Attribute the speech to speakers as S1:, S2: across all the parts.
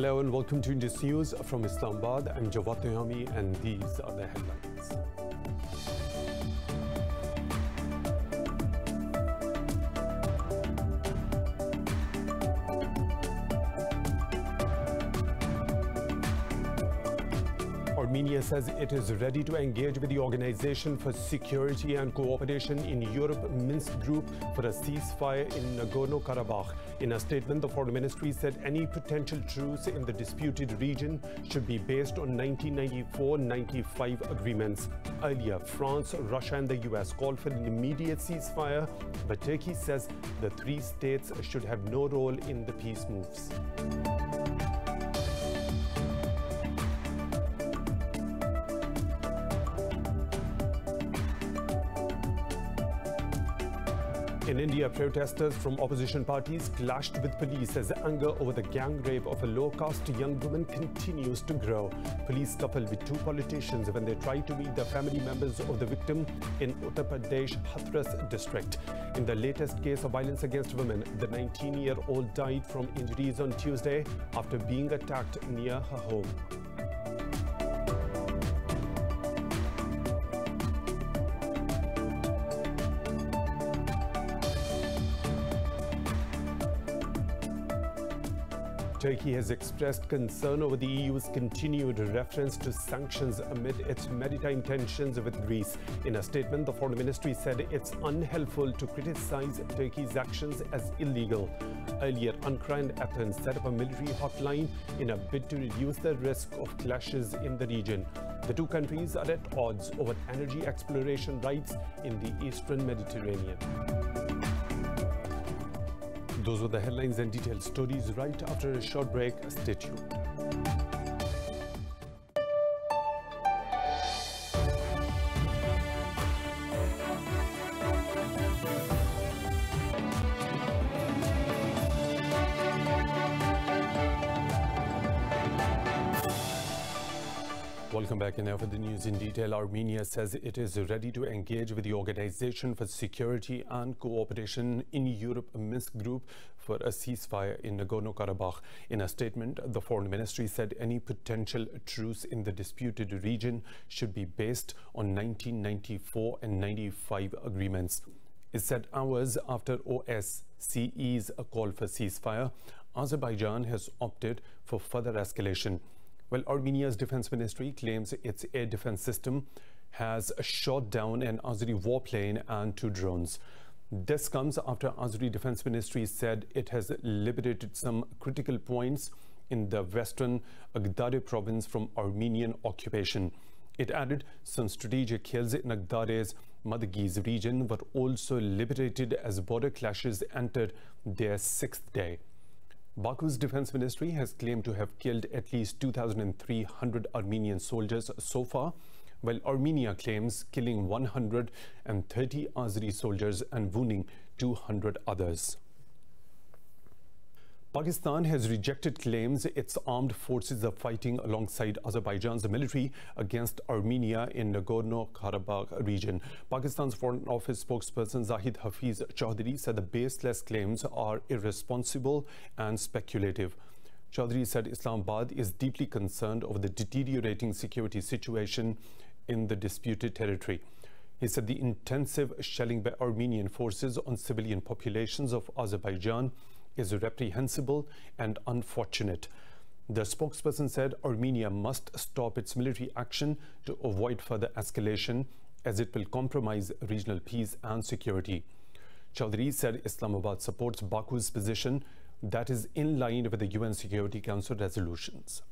S1: Hello and welcome to Indus News from Islamabad. I'm Jawad Toyami and these are the headlines. Says it is ready to engage with the Organization for Security and Cooperation in Europe Minsk Group for a ceasefire in Nagorno-Karabakh. In a statement, the foreign ministry said any potential truce in the disputed region should be based on 1994-95 agreements. Earlier, France, Russia and the US called for an immediate ceasefire, but Turkey says the three states should have no role in the peace moves. In India, protesters from opposition parties clashed with police as anger over the gang rape of a low-caste young woman continues to grow. Police coupled with two politicians when they tried to meet the family members of the victim in Uttar Pradesh Hathras district. In the latest case of violence against women, the 19-year-old died from injuries on Tuesday after being attacked near her home. Turkey has expressed concern over the EU's continued reference to sanctions amid its maritime tensions with Greece. In a statement, the foreign ministry said it's unhelpful to criticize Turkey's actions as illegal. Earlier, Ankara and Athens set up a military hotline in a bid to reduce the risk of clashes in the region. The two countries are at odds over energy exploration rights in the eastern Mediterranean. Those were the headlines and detailed stories right after a short break. Stay tuned. Back. Now for the news in detail. Armenia says it is ready to engage with the Organization for Security and Cooperation in Europe, Minsk Group, for a ceasefire in Nagorno-Karabakh. In a statement, the foreign ministry said any potential truce in the disputed region should be based on 1994 and 95 agreements. It said hours after OSCE's call for ceasefire, Azerbaijan has opted for further escalation. Well, Armenia's defense ministry claims its air defense system has shot down an Azeri warplane and two drones. This comes after Azeri Defense Ministry said it has liberated some critical points in the western Agdare province from Armenian occupation. It added some strategic hills in Agdare's Madagiz region were also liberated as border clashes entered their sixth day. Baku's defense ministry has claimed to have killed at least 2,300 Armenian soldiers so far, while Armenia claims killing 130 Azeri soldiers and wounding 200 others. Pakistan has rejected claims its armed forces are fighting alongside Azerbaijan's military against Armenia in Nagorno-Karabakh region. Pakistan's Foreign Office spokesperson Zahid Hafiz Chaudhry said the baseless claims are irresponsible and speculative. Chaudhry said Islamabad is deeply concerned over the deteriorating security situation in the disputed territory. He said the intensive shelling by Armenian forces on civilian populations of Azerbaijan is reprehensible and unfortunate. The spokesperson said Armenia must stop its military action to avoid further escalation as it will compromise regional peace and security. Chaudhry said Islamabad supports Baku's position that is in line with the UN Security Council resolutions.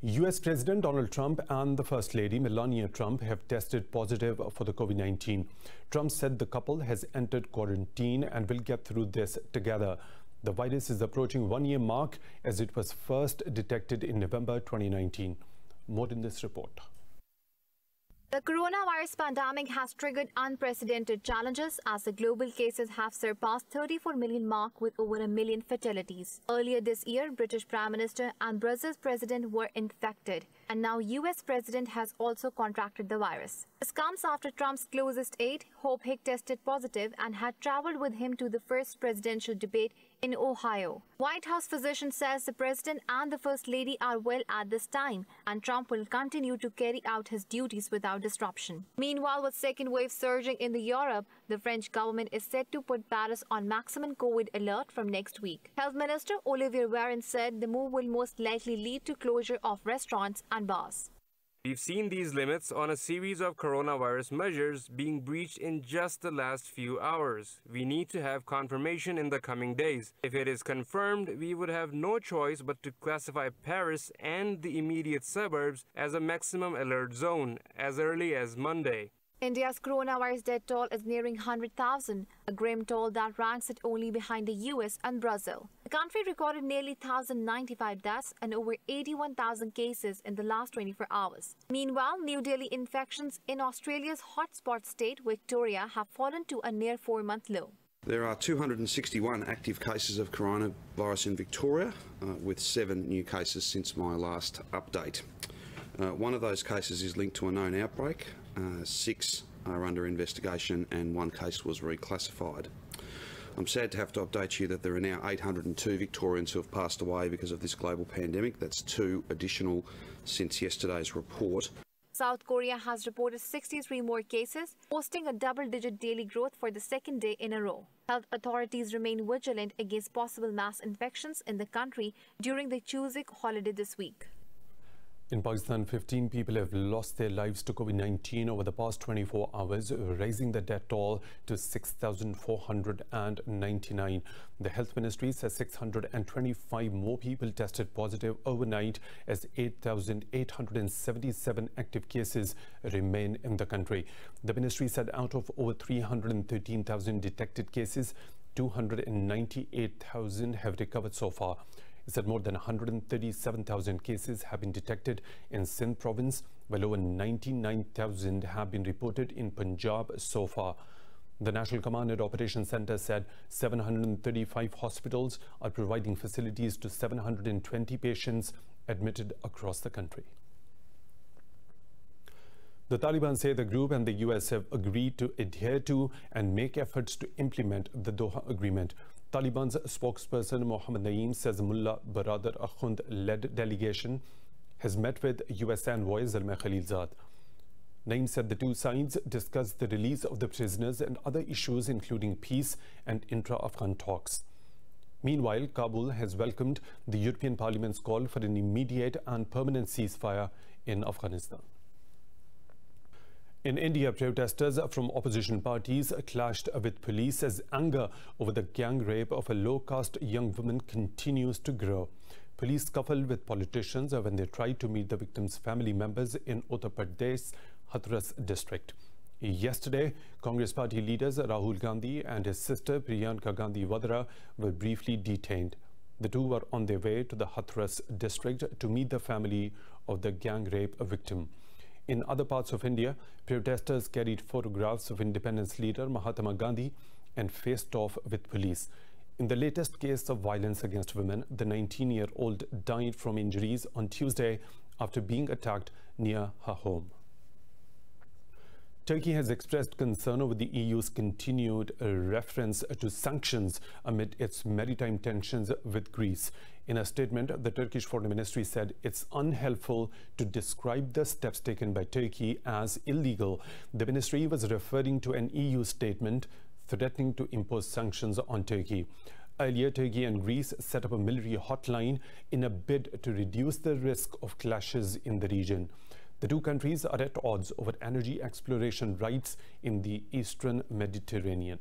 S1: US President Donald Trump and the First Lady Melania Trump have tested positive for the COVID 19. Trump said the couple has entered quarantine and will get through this together. The virus is approaching one year mark as it was first detected in November 2019. More in this report.
S2: The coronavirus pandemic has triggered unprecedented challenges as the global cases have surpassed 34 million mark with over a million fatalities. Earlier this year, British Prime Minister and Brazil's President were infected. and now US president has also contracted the virus. This comes after Trump's closest aide, Hope Hicks, tested positive and had traveled with him to the first presidential debate in Ohio. White House physician says the president and the first lady are well at this time and Trump will continue to carry out his duties without disruption. Meanwhile, with second wave surging in the Europe, the French government is set to put Paris on maximum COVID alert from next week. Health Minister Olivier Véran said the move will most likely lead to closure of restaurants and bars.
S3: We've seen these limits on a series of coronavirus measures being breached in just the last few hours. We need to have confirmation in the coming days. If it is confirmed, we would have no choice but to classify Paris and the immediate suburbs as a maximum alert zone as early as Monday.
S2: India's coronavirus death toll is nearing 100,000, a grim toll that ranks it only behind the US and Brazil. The country recorded nearly 1,095 deaths and over 81,000 cases in the last 24 hours. Meanwhile, New Delhi infections in Australia's hotspot state, Victoria, have fallen to a near four-month low.
S4: There are 261 active cases of coronavirus in Victoria, uh, with seven new cases since my last update. Uh, one of those cases is linked to a known outbreak, uh, six are under investigation and one case was reclassified. I'm sad to have to update you that there are now 802 Victorians who have passed away because of this global pandemic. That's two additional since yesterday's report.
S2: South Korea has reported 63 more cases, posting a double-digit daily growth for the second day in a row. Health authorities remain vigilant against possible mass infections in the country during the Chuseok holiday this week.
S1: In Pakistan, 15 people have lost their lives to COVID-19 over the past 24 hours, raising the death toll to 6,499. The health ministry says 625 more people tested positive overnight as 8,877 active cases remain in the country. The ministry said out of over 313,000 detected cases, 298,000 have recovered so far. It said more than 137,000 cases have been detected in Sindh province, while over 99,000 have been reported in Punjab so far. The National Command and Operations Center said 735 hospitals are providing facilities to 720 patients admitted across the country. The Taliban say the group and the US have agreed to adhere to and make efforts to implement the Doha Agreement. Taliban's spokesperson Mohammad Naeem says Mullah Baradar Akhund-led delegation has met with US envoy Zalmay Khalilzad. Naeem said the two sides discussed the release of the prisoners and other issues including peace and intra-Afghan talks. Meanwhile, Kabul has welcomed the European Parliament's call for an immediate and permanent ceasefire in Afghanistan. In India, protesters from opposition parties clashed with police as anger over the gang rape of a low-caste young woman continues to grow. Police scuffled with politicians when they tried to meet the victim's family members in Uttar Pradesh, Hathras district. Yesterday, Congress party leaders Rahul Gandhi and his sister Priyanka Gandhi Vadra were briefly detained. The two were on their way to the Hathras district to meet the family of the gang rape victim. In other parts of India, protesters carried photographs of independence leader Mahatma Gandhi and faced off with police. In the latest case of violence against women, the 19-year-old died from injuries on Tuesday after being attacked near her home. Turkey has expressed concern over the EU's continued uh, reference to sanctions amid its maritime tensions with Greece. In a statement, the Turkish Foreign Ministry said it's unhelpful to describe the steps taken by Turkey as illegal. The ministry was referring to an EU statement threatening to impose sanctions on Turkey. Earlier, Turkey and Greece set up a military hotline in a bid to reduce the risk of clashes in the region. The two countries are at odds over energy exploration rights in the eastern Mediterranean.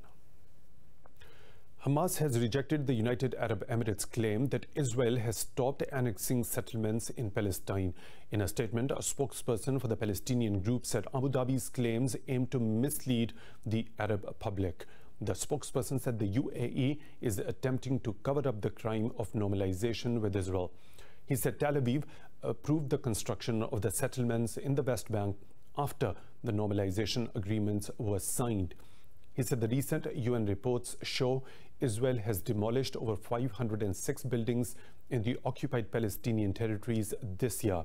S1: Hamas has rejected the United Arab Emirates claim that Israel has stopped annexing settlements in Palestine. In a statement, a spokesperson for the Palestinian group said Abu Dhabi's claims aim to mislead the Arab public. The spokesperson said the UAE is attempting to cover up the crime of normalization with Israel. He said Tel Aviv approved the construction of the settlements in the West Bank after the normalization agreements were signed. He said the recent UN reports show Israel has demolished over 506 buildings in the occupied Palestinian territories this year.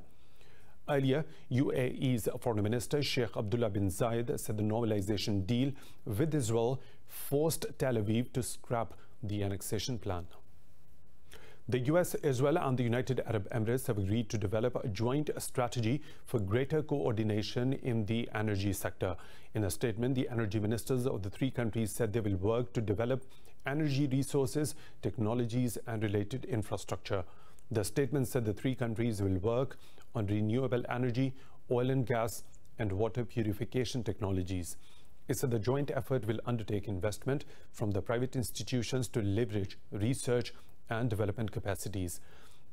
S1: Earlier, UAE's Foreign Minister Sheikh Abdullah bin Zayed said the normalization deal with Israel forced Tel Aviv to scrap the annexation plan. The US, Israel, and the United Arab Emirates have agreed to develop a joint strategy for greater coordination in the energy sector. In a statement, the energy ministers of the three countries said they will work to develop energy resources, technologies, and related infrastructure. The statement said the three countries will work on renewable energy, oil and gas, and water purification technologies. It said the joint effort will undertake investment from the private institutions to leverage research and development capacities.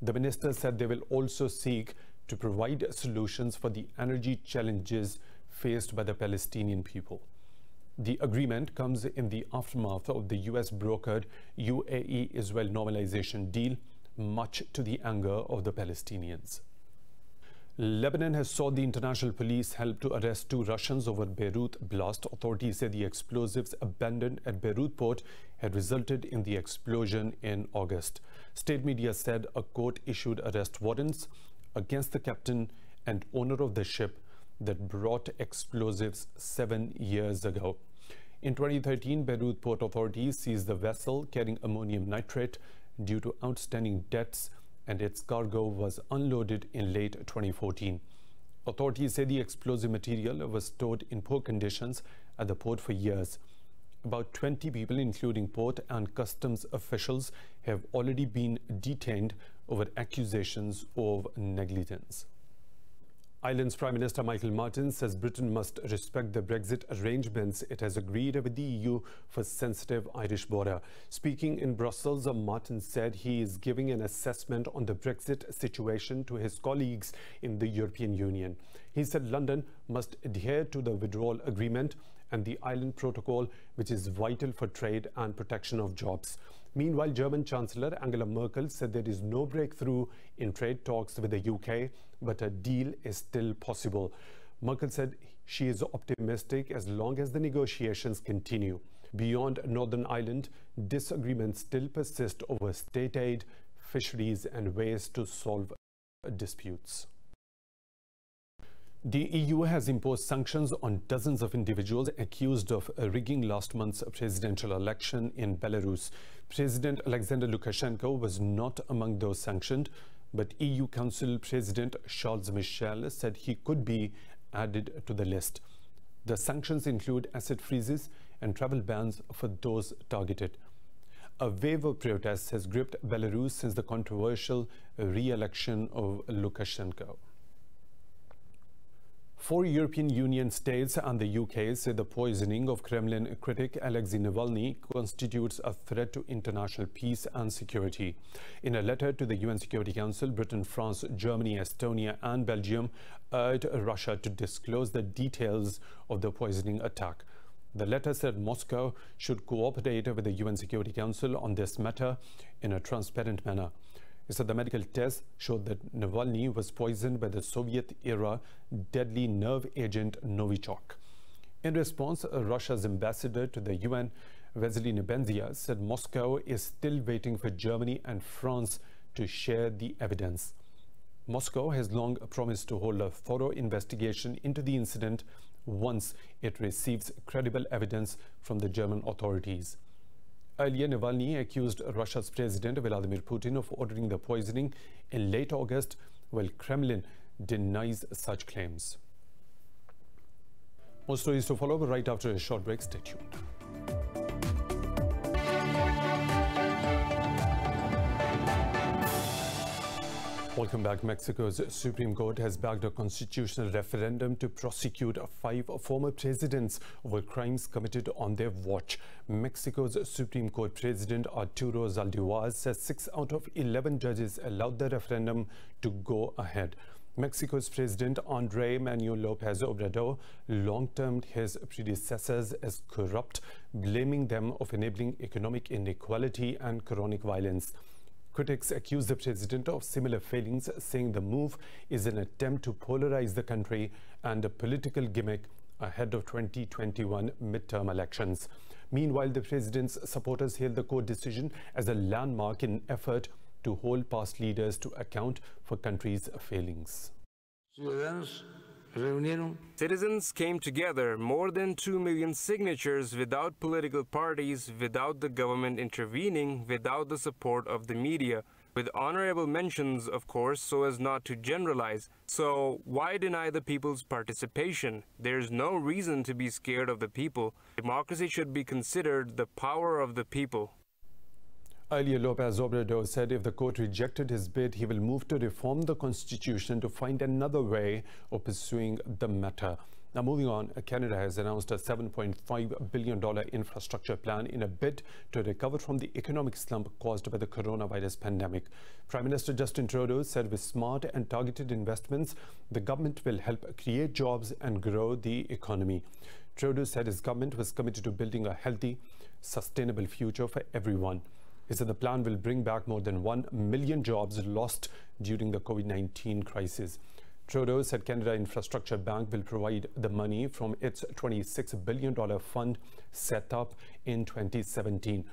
S1: The minister said they will also seek to provide solutions for the energy challenges faced by the Palestinian people. The agreement comes in the aftermath of the US brokered UAE Israel normalization deal, much to the anger of the Palestinians. Lebanon has sought the international police help to arrest two Russians over Beirut blast. Authorities say the explosives abandoned at Beirut port had resulted in the explosion in August. State media said a court issued arrest warrants against the captain and owner of the ship that brought explosives seven years ago. In 2013, Beirut port authorities seized the vessel carrying ammonium nitrate due to outstanding debts and its cargo was unloaded in late 2014. Authorities say the explosive material was stored in poor conditions at the port for years. About 20 people, including port and customs officials, have already been detained over accusations of negligence. Ireland's Prime Minister Michael Martin says Britain must respect the Brexit arrangements it has agreed with the EU for sensitive Irish border. Speaking in Brussels, Martin said he is giving an assessment on the Brexit situation to his colleagues in the European Union. He said London must adhere to the withdrawal agreement and the Ireland Protocol, which is vital for trade and protection of jobs. Meanwhile, German Chancellor Angela Merkel said there is no breakthrough in trade talks with the UK, but a deal is still possible. Merkel said she is optimistic as long as the negotiations continue. Beyond Northern Ireland, disagreements still persist over state aid, fisheries, and ways to solve disputes. The EU has imposed sanctions on dozens of individuals accused of uh, rigging last month's presidential election in Belarus. President Alexander Lukashenko was not among those sanctioned, but EU Council President Charles Michel said he could be added to the list. The sanctions include asset freezes and travel bans for those targeted. A wave of protests has gripped Belarus since the controversial re-election of Lukashenko. Four European Union states and the UK say the poisoning of Kremlin critic Alexei Navalny constitutes a threat to international peace and security. In a letter to the UN Security Council, Britain, France, Germany, Estonia and Belgium urged Russia to disclose the details of the poisoning attack. The letter said Moscow should cooperate with the UN Security Council on this matter in a transparent manner is that the medical test showed that Navalny was poisoned by the Soviet-era deadly nerve agent Novichok. In response, Russia's ambassador to the UN, Vasily Nebenzia, said Moscow is still waiting for Germany and France to share the evidence. Moscow has long promised to hold a thorough investigation into the incident once it receives credible evidence from the German authorities. Earlier, Navalny accused Russia's President Vladimir Putin of ordering the poisoning in late August, while Kremlin denies such claims. More stories to follow up right after a short break. Stay tuned. Welcome back. Mexico's Supreme Court has backed a constitutional referendum to prosecute five former presidents over crimes committed on their watch. Mexico's Supreme Court President Arturo Zaldivar says six out of 11 judges allowed the referendum to go ahead. Mexico's President Andre Manuel Lopez Obrador long-termed his predecessors as corrupt, blaming them of enabling economic inequality and chronic violence. Critics accuse the president of similar failings, saying the move is an attempt to polarize the country and a political gimmick ahead of 2021 midterm elections. Meanwhile, the president's supporters hail the court decision as a landmark in effort to hold past leaders to account for country's failings.
S3: Came together, more than 2 million signatures without political parties, without the government intervening, without the support of the media. With honorable mentions, of course, so as not to generalize. So, why deny the people's participation? There's no reason to be scared of the people. Democracy should be considered the power of the people.
S1: Earlier, Lopez Obrador said if the court rejected his bid, he will move to reform the constitution to find another way of pursuing the matter. Now, moving on, Canada has announced a $7.5 billion infrastructure plan in a bid to recover from the economic slump caused by the coronavirus pandemic. Prime Minister Justin Trudeau said with smart and targeted investments, the government will help create jobs and grow the economy. Trudeau said his government was committed to building a healthy, sustainable future for everyone. He said the plan will bring back more than 1 million jobs lost during the COVID-19 crisis. Trudeau said Canada Infrastructure Bank will provide the money from its $26 billion fund set up in 2017.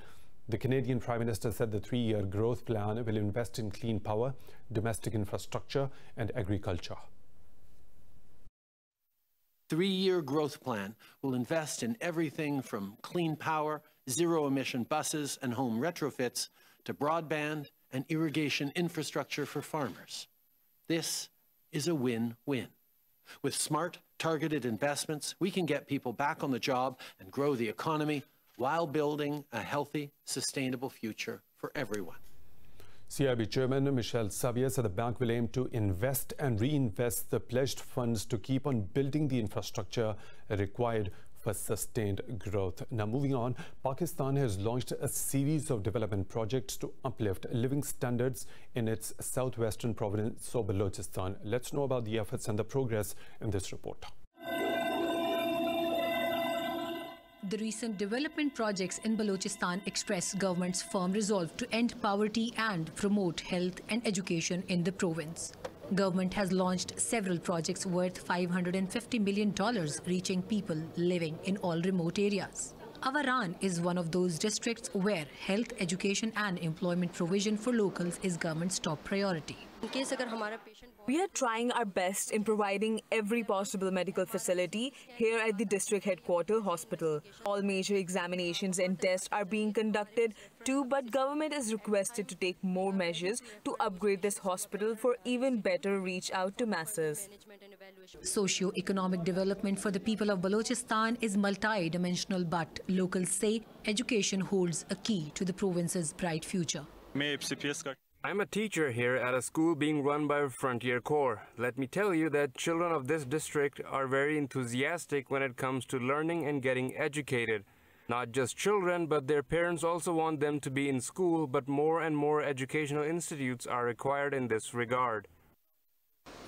S1: The Canadian Prime Minister said the three-year growth plan will invest in clean power, domestic infrastructure and agriculture.
S5: Three-year growth plan will invest in everything from clean power zero emission buses and home retrofits to broadband and irrigation infrastructure for farmers. This is a win-win. With smart, targeted investments, we can get people back on the job and grow the economy while building a healthy, sustainable future for everyone.
S1: CIB Chairman Michael Sabia said the bank will aim to invest and reinvest the pledged funds to keep on building the infrastructure required for sustained growth. Now, moving on, Pakistan has launched a series of development projects to uplift living standards in its southwestern province of Balochistan. Let's know about the efforts and the progress in this report.
S6: The recent development projects in Balochistan express government's firm resolve to end poverty and promote health and education in the province. Government has launched several projects worth $550 million, reaching people living in all remote areas. Awaran is one of those districts where health, education and employment provision for locals is government's top priority.
S7: We are trying our best in providing every possible medical facility here at the district headquarter hospital. All major examinations and tests are being conducted too, but government is requested to take more measures to upgrade this hospital for even better reach out to masses.
S6: Socio-economic development for the people of Balochistan is multi-dimensional, but locals say education holds a key to the province's bright future.
S3: I'm a teacher here at a school being run by Frontier Corps. Let me tell you that children of this district are very enthusiastic when it comes to learning and getting educated. Not just children, but their parents also want them to be in school, but more and more educational institutes are required in this regard.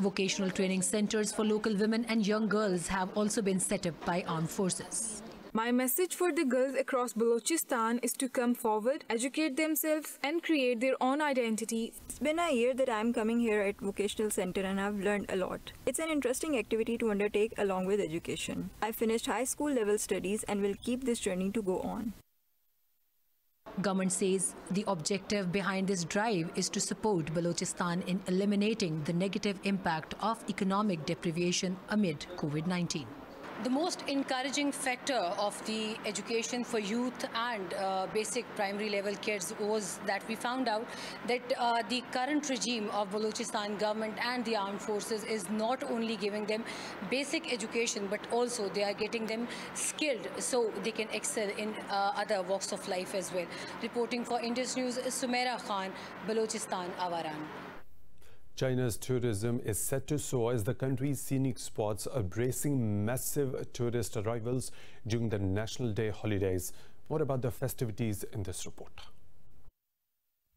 S6: Vocational training centers for local women and young girls have also been set up by armed forces.
S8: My message for the girls across Balochistan is to come forward, educate themselves and create their own identity.
S9: It's been a year that I'm coming here at Vocational Center and I've learned a lot. It's an interesting activity to undertake along with education. I finished high school level studies and will keep this journey to go on.
S6: Government says the objective behind this drive is to support Balochistan in eliminating the negative impact of economic deprivation amid COVID-19. The most encouraging factor of the education for youth and uh, basic primary level kids was that we found out that uh, the current regime of Balochistan government and the armed forces is not only giving them basic education but also they are getting them skilled so they can excel in uh, other walks of life as well. Reporting for Indus News, Sumera Khan, Balochistan, Awaran.
S1: China's tourism is set to soar as the country's scenic spots are bracing massive tourist arrivals during the National Day holidays. What about the festivities in this report?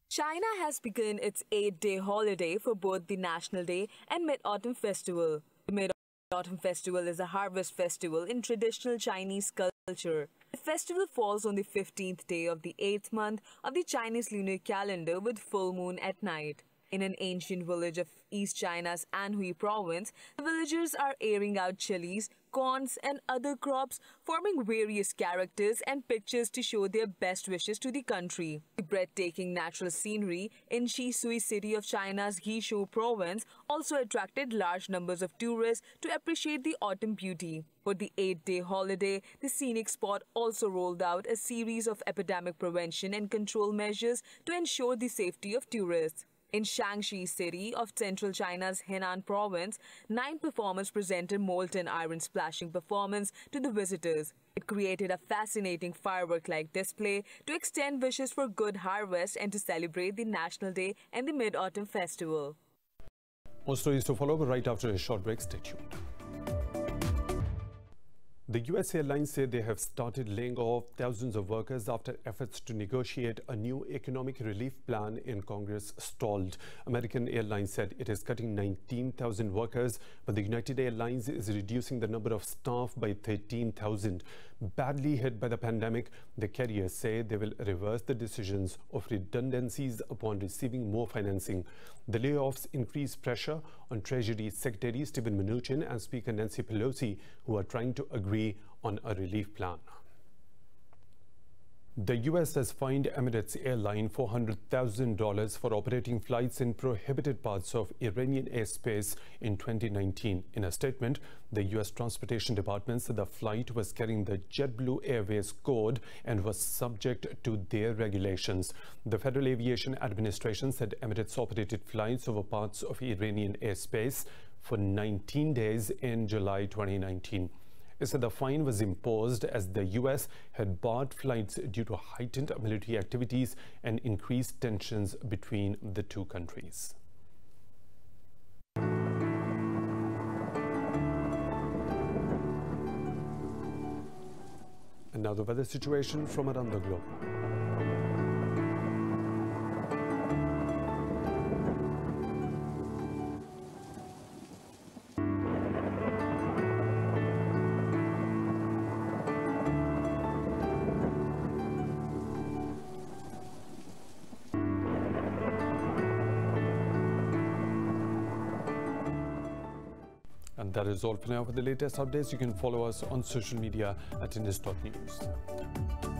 S7: China has begun its eight-day holiday for both the National Day and Mid-Autumn Festival. The Mid-Autumn Festival is a harvest festival in traditional Chinese culture. The festival falls on the 15th day of the 8th month of the Chinese lunar calendar with full moon at night. In an ancient village of East China's Anhui province, the villagers are airing out chilies, corns, and other crops, forming various characters and pictures to show their best wishes to the country. The breathtaking natural scenery in Chishui city of China's Guizhou province also attracted large numbers of tourists to appreciate the autumn beauty. For the eight-day holiday, the scenic spot also rolled out a series of epidemic prevention and control measures to ensure the safety of tourists. In Shaanxi city of central China's Henan province, nine performers presented molten iron splashing performance to the visitors. It created a fascinating firework-like display to extend wishes for good harvest and to celebrate the National Day and the Mid-Autumn Festival.
S1: More stories to follow right after a short break. Stay tuned. The US airlines say they have started laying off thousands of workers after efforts to negotiate a new economic relief plan in Congress stalled. American Airlines said it is cutting 19,000 workers, but the United Airlines is reducing the number of staff by 13,000. Badly hit by the pandemic, the carriers say they will reverse the decisions of redundancies upon receiving more financing. The layoffs increase pressure on Treasury Secretary Steven Mnuchin and Speaker Nancy Pelosi, who are trying to agree on a relief plan. The U.S. has fined Emirates Airline $400,000 for operating flights in prohibited parts of Iranian airspace in 2019. In a statement, the U.S. Transportation Department said the flight was carrying the JetBlue Airways code and was subject to their regulations. The Federal Aviation Administration said Emirates operated flights over parts of Iranian airspace for 19 days in July 2019 said the fine was imposed as the U.S. had barred flights due to heightened military activities and increased tensions between the two countries. And now the weather situation from around the globe. That is all for now. For the latest updates, you can follow us on social media at Indus.news.